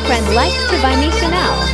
friend likes to buy me Chanel.